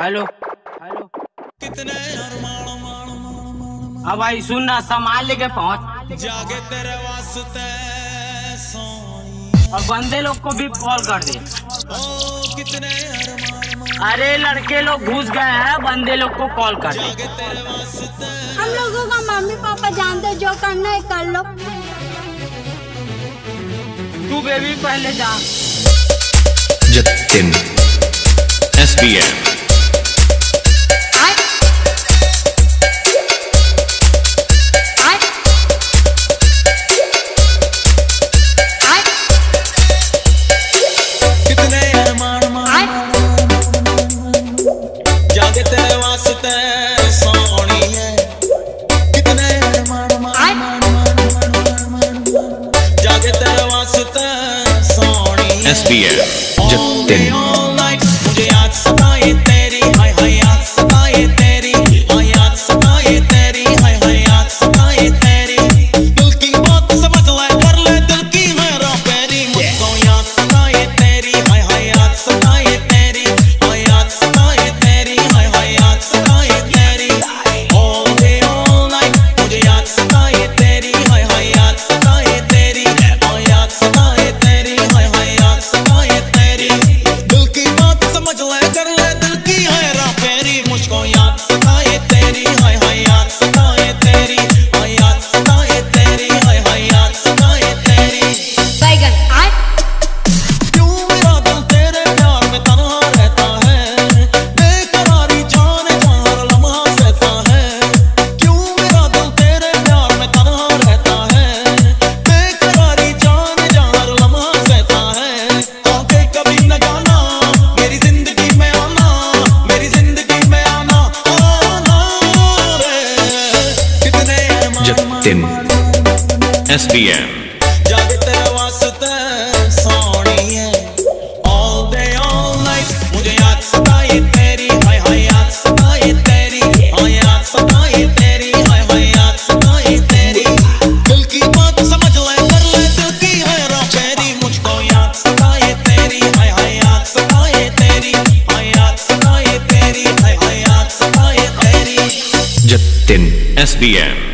Hello. Hello कितने अब भाई सुन ना, संभाल के पहुँच। जागे तेरे वास्ते और बंदे लोग को भी कॉल कर दे। ओ कितने अरे, लड़के लोग घुस गए हैं, बंदे लोग को कॉल कर दे। हम लोगों का मम्मी पापा जानते जो करना है कर लो। तू बेबी पहले जा। Jatin S B F SBF Jatin सिम एस बी एम दिल की बात समझ मुझको याद सताए तेरी सताए तेरी तेरी